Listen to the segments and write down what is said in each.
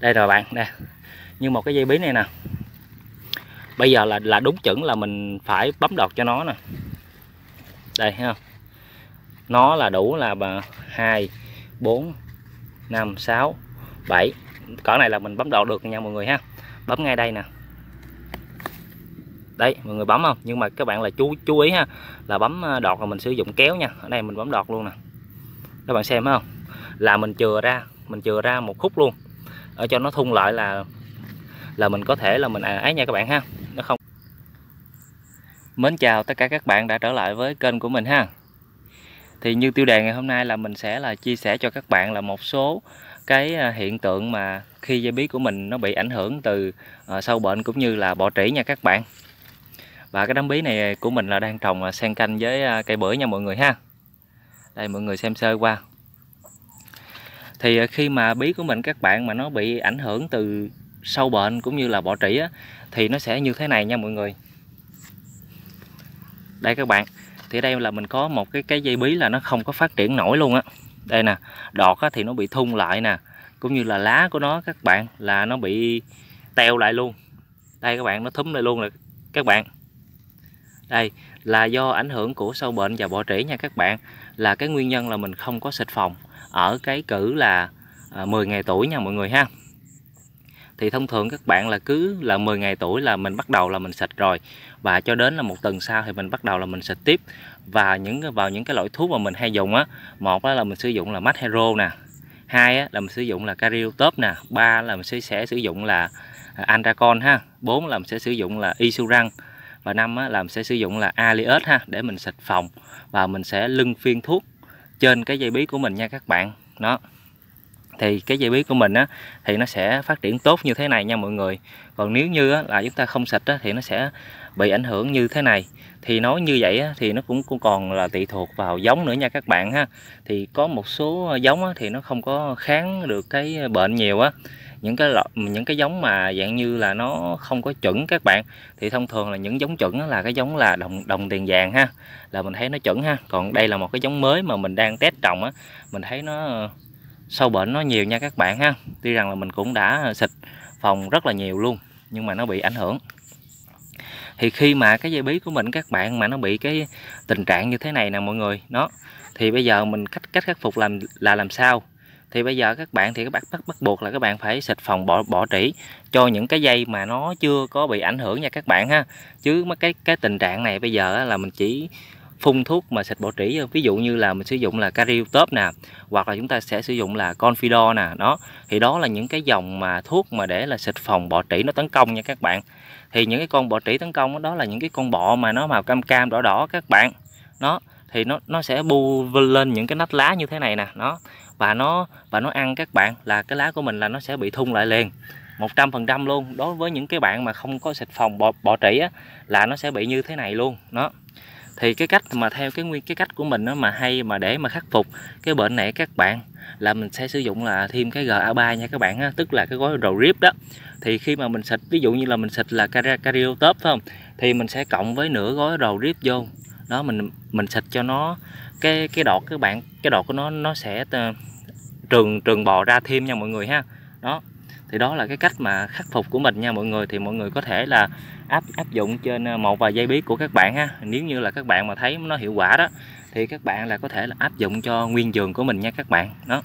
đây rồi bạn nè như một cái dây bí này nè. Bây giờ là là đúng chuẩn là mình phải bấm đọt cho nó nè. Đây, thấy không? Nó là đủ là hai, bốn, năm, sáu, bảy. Cỡ này là mình bấm đọt được nha mọi người ha. Bấm ngay đây nè. Đây, mọi người bấm không? Nhưng mà các bạn là chú chú ý ha. Là bấm à, đọt là mình sử dụng kéo nha. Ở đây mình bấm đọt luôn nè. Các bạn xem thấy không? Là mình chừa ra, mình chừa ra một khúc luôn ở cho nó thun lại là là mình có thể là mình à, ấy nha các bạn ha. Nó không. Mến chào tất cả các bạn đã trở lại với kênh của mình ha. Thì như tiêu đề ngày hôm nay là mình sẽ là chia sẻ cho các bạn là một số cái à, hiện tượng mà khi dây bí của mình nó bị ảnh hưởng từ uh, sâu bệnh cũng như là bọ trĩ nha các bạn. Và cái đám bí này của mình là đang trồng xen canh với cây bưởi nha mọi người ha. Đây mọi người xem sơ qua thì ờ, khi mà bí của mình các bạn mà nó bị ảnh hưởng từ sâu bệnh cũng như là bọ trĩ á, thì nó sẽ như thế này nha mọi người. Đây các bạn thì đây là mình có một cái cái dây bí là nó không có phát triển nổi luôn á. Đây nè đọt á, thì nó bị thun lại nè cũng như là lá của nó các bạn là nó bị teo lại luôn. Đây các bạn nó thúm lại luôn rồi các bạn đây là do ảnh hưởng của sâu bệnh và bọ trĩ nha các bạn. Là cái nguyên nhân là mình không có xịt phòng. Ở cái cử là à, 10 ngày tuổi nha mọi người ha. Thì thông thường các bạn là cứ là 10 ngày tuổi là mình bắt đầu là mình xịt rồi. Và cho đến là một tuần sau thì mình bắt đầu là mình xịt tiếp. Và những vào những cái loại thuốc mà mình hay dùng á một là mình sử dụng là Max Hero nè hai là mình sử dụng là Cariotop nè ba là mình sẽ, sẽ sử dụng là à, Andracon ha bốn là mình sẽ sử dụng là Isuran và năm là mình sẽ sử dụng là Alias ha để mình xịt phòng và mình sẽ lưng phiên thuốc trên cái dây bí của mình nha các bạn. Đó. Thì cái dây bí của mình á thì nó sẽ phát triển tốt như thế này nha mọi người. Còn nếu như á, là chúng ta không xịt á, thì nó sẽ bị ảnh hưởng như thế này. Thì nói như vậy á, thì nó cũng, cũng còn là tùy thuộc vào giống nữa nha các bạn ha. Thì có một số giống á, thì nó không có kháng được cái bệnh nhiều á những cái loại những cái giống mà dạng như là nó không có chuẩn các bạn, thì thông thường là những giống chuẩn là cái giống là đồng đồng tiền vàng ha, là mình thấy nó chuẩn ha. Còn đây là một cái giống mới mà mình đang test trồng á, mình thấy nó sâu bệnh nó nhiều nha các bạn ha. Tuy rằng là mình cũng đã xịt phòng rất là nhiều luôn, nhưng mà nó bị ảnh hưởng. Thì khi mà cái dây bí của mình, các bạn mà nó bị cái tình trạng như thế này nè mọi người, nó, thì bây giờ mình cách cách khắc phục làm, là làm sao? Thì bây giờ các bạn thì các bạn bắt bắt buộc là các bạn phải xịt phòng bỏ bỏ trĩ cho những cái dây mà nó chưa có bị ảnh hưởng nha các bạn ha. Chứ mấy cái cái tình trạng này bây giờ là mình chỉ phun thuốc mà xịt bọ trĩ ví dụ như là mình sử dụng là Cariotop nè, hoặc là chúng ta sẽ sử dụng là Confidor nè, đó. Thì đó là những cái dòng mà thuốc mà để là xịt phòng bọ trĩ nó tấn công nha các bạn. Thì những cái con bọ trĩ tấn công đó là những cái con bọ mà nó màu cam cam đỏ đỏ các bạn. Nó thì nó nó sẽ bu lên những cái nách lá như thế này nè nó và nó và nó ăn các bạn là cái lá của mình là nó sẽ bị thun lại liền. 100% luôn. Đối với những cái bạn mà không có xịt phòng bọ, bọ trĩ á, là nó sẽ bị như thế này luôn. Nó thì cái cách mà theo cái nguyên cái cách của mình đó mà hay mà để mà khắc phục cái bệnh này các bạn là mình sẽ sử dụng là thêm cái GA3 nha các bạn á, tức là cái gói rầu rip đó. Thì khi mà mình xịt ví dụ như là mình xịt là Cariotop phải không? Thì mình sẽ cộng với nửa gói rầu rip vô đó, mình mình xịt cho nó cái cái đọt các bạn, cái đọt của nó nó sẽ trường trường bò ra thêm nha mọi người ha. Đó, thì đó là cái cách mà khắc phục của mình nha mọi người. Thì mọi người có thể là áp áp dụng trên ờ, một vài dây bí của các bạn ha. Nếu như là các bạn mà thấy nó hiệu quả đó, thì các bạn là có thể là áp dụng cho nguyên vườn của mình nha các bạn. Đó.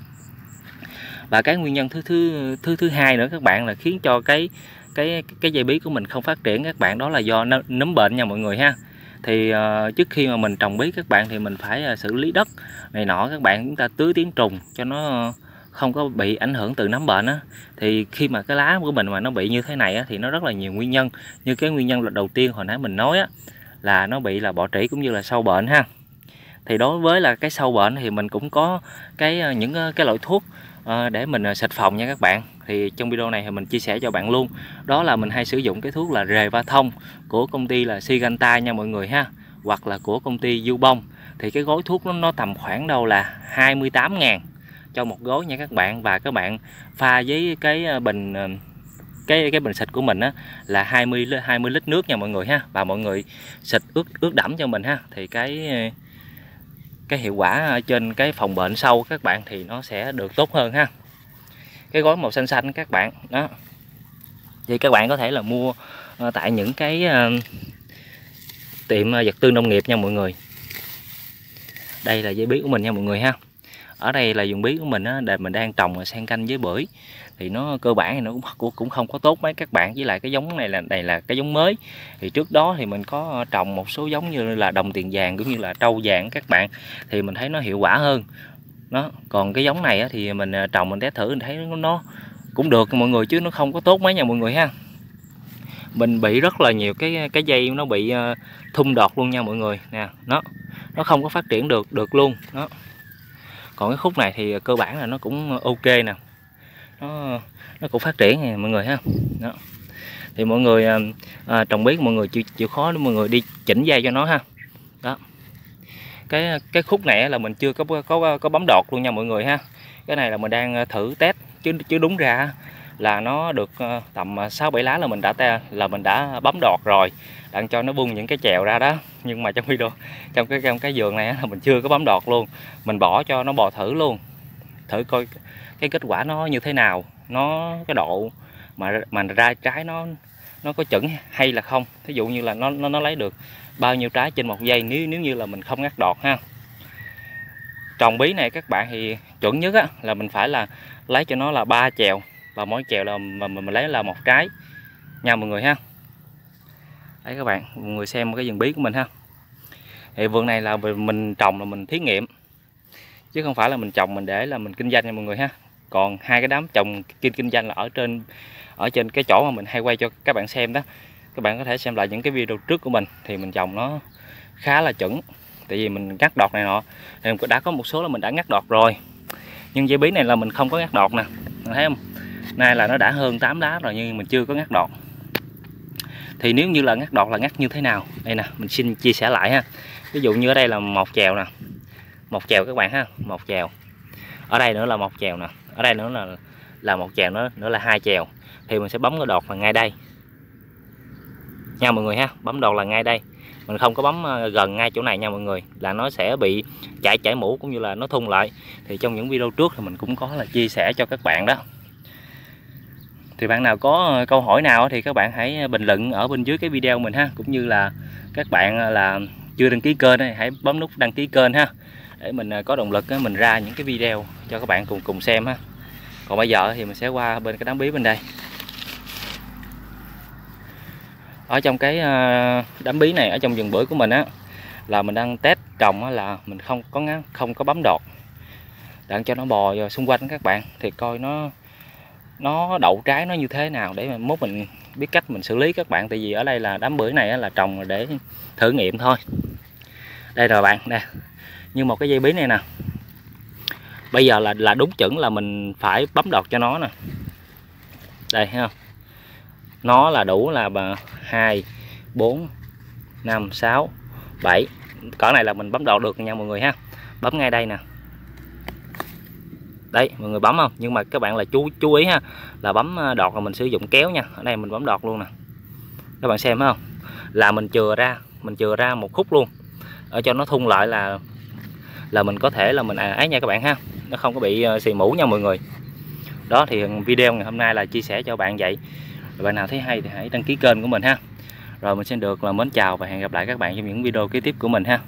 Và cái nguyên nhân thứ thứ thứ thứ hai nữa các bạn là khiến cho cái cái cái dây bí của mình không phát triển các bạn, đó là do nấm bệnh nha mọi người ha thì uh, trước khi mà mình trồng bí các bạn thì mình phải uh, xử lý đất này nọ. Các bạn chúng ta tưới tiến trùng cho nó uh, không có bị ảnh hưởng từ nấm bệnh á. Thì khi mà cái lá của mình mà nó bị như thế này á, thì nó rất là nhiều nguyên nhân. Như cái nguyên nhân là đầu tiên hồi nãy mình nói á, là nó bị là bỏ trĩ cũng như là sâu bệnh ha thì đối với là cái sâu bệnh thì mình cũng có cái ờ, những ờ, cái loại thuốc ờ, để mình xịt phòng nha các bạn. Thì trong video này thì mình chia sẻ cho bạn luôn. Đó là mình hay sử dụng cái thuốc là rề va thông của công ty là Siganta nha mọi người ha hoặc là của công ty Du Bông thì cái gói thuốc nó, nó tầm khoảng đâu là 28 ngàn cho một gói nha các bạn. Và các bạn pha với cái bình cái cái bình xịt của mình á là 20 20 lít nước nha mọi người ha. Và mọi người xịt ướt ướt đẫm cho mình ha. Thì cái cái hiệu quả trên cái phòng bệnh sâu các bạn thì nó sẽ được tốt hơn ha. Cái gói màu xanh xanh các bạn, đó. Thì các bạn có thể là mua ờ, tại những cái ờ, tiệm ờ, vật tư nông nghiệp nha mọi người. Đây là dây bí của mình nha mọi người ha ở đây là dùng bí của mình á, để mình đang trồng sen canh với bưởi. Thì nó cơ bản thì nó cũng cũng không có tốt mấy các bạn. Với lại cái giống này là đây là cái giống mới. Thì trước đó thì mình có trồng một số giống như là đồng tiền vàng cũng như là trâu vàng các bạn. Thì mình thấy nó hiệu quả hơn. Nó còn cái giống này á, thì mình à, trồng mình test thử mình thấy nó cũng được mọi người chứ nó không có tốt mấy nha mọi người ha. Mình bị rất là nhiều cái cái dây nó bị à, uh, thung đọt luôn nha mọi người. Nè nó nó không có phát triển được được luôn. Đó còn cái khúc này thì cơ bản là nó cũng ok nè. Nó nó cũng phát triển nè mọi người ha. Đó. Thì mọi người à, à trồng biết mọi người chịu chịu khó để mọi người đi chỉnh dây cho nó ha. Đó. Cái cái khúc này là mình chưa có có có bấm đọt luôn nha mọi người ha. Cái này là mình đang à, thử test chứ chứ đúng ra là nó được ờ, tầm ờ, 6 7 lá là mình đã là mình đã bấm đọt rồi đang cho nó bung những cái chèo ra đó. Nhưng mà trong video trong cái trong cái vườn này là mình chưa có bấm đọt luôn. Mình bỏ cho nó bò thử luôn. Thử coi cái kết quả nó như thế nào nó cái độ mà mà ra trái nó nó có chuẩn hay là không. Thí dụ như là nó nó, nó lấy được bao nhiêu trái trên một giây nếu nếu như là mình không ngắt đọt ha. Trồng bí này các bạn thì chuẩn nhất á, là mình phải là lấy cho nó là ba chèo và mỗi chèo là mà mình lấy là một trái nha mọi người ha. Đấy các bạn, mọi người xem cái vườn bí của mình ha. Thì vườn này là mình trồng là mình thí nghiệm. Chứ không phải là mình trồng mình để là mình kinh doanh nha mọi người ha. Còn hai cái đám trồng kinh kinh doanh là ở trên ở trên cái chỗ mà mình hay quay cho các bạn xem đó. Các bạn có thể xem lại những cái video trước của mình thì mình trồng nó khá là chuẩn. Tại vì mình ngắt đọt này nọ, thì đã có một số là mình đã ngắt đọt rồi. Nhưng dây bí này là mình không có ngắt đọt nè. Thấy không? Nay là nó đã hơn 8 lá rồi nhưng mình chưa có ngắt đọt. Thì nếu như là ngắt đọt là ngắt như thế nào? Đây nè, mình xin chia sẻ lại ha. Ví dụ như ở đây là một chèo nè. Một chèo các bạn ha, một chèo. Ở đây nữa là một chèo nè. Ở đây nữa là là một chèo nữa nữa là hai chèo. Thì mình sẽ bấm cái đọt là ngay đây. Nha mọi người ha, bấm đọt là ngay đây. Mình không có bấm ờ, gần ngay chỗ này nha mọi người, là nó sẽ bị chảy chảy mũ cũng như là nó thun lại. Thì trong những video trước thì mình cũng có là chia sẻ cho các bạn đó thì bạn nào có ờ, câu hỏi nào thì các bạn hãy ờ, bình luận ở bên dưới cái video mình ha. Cũng như là các bạn ờ, là chưa đăng ký kênh thì hãy bấm nút đăng ký kênh ha. Để mình có động lực mình ra những cái video cho các bạn cùng cùng xem ha. Còn bây giờ thì mình sẽ qua bên cái đám bí bên đây. Ở trong cái đám bí này, ở trong vườn bưởi của mình á, là mình đang test trồng là mình không có ngắn không có bấm đọt. Đang cho nó bò vào xung quanh các bạn thì coi nó nó đậu trái nó như thế nào để mà mốt mình biết cách mình xử lý các bạn? Tại vì ở đây là đám bưởi này là trồng để thử nghiệm thôi. Đây rồi bạn, nè, như một cái dây bí này nè. Bây giờ là là đúng chuẩn là mình phải bấm đọt cho nó nè. Đây, thấy không? Nó là đủ là 2 4 5 6 7 cỡ này là mình bấm đọt được nha mọi người ha. Bấm ngay đây nè đấy mọi người bấm không? Nhưng mà các bạn là chú chú ý ha là bấm à, đọt là mình sử dụng kéo nha. Ở đây mình bấm đọt luôn nè. Các bạn xem thấy không? Là mình chừa ra mình chừa ra một khúc luôn. Ở cho nó thun lại là là mình có thể là mình à, ấy nha các bạn ha. Nó không có bị à, xì mũ nha mọi người. Đó thì video ngày hôm nay là chia sẻ cho bạn vậy. Bạn nào thấy hay thì hãy đăng ký kênh của mình ha. Rồi mình xin được là mến chào và hẹn gặp lại các bạn trong những video kế tiếp của mình ha.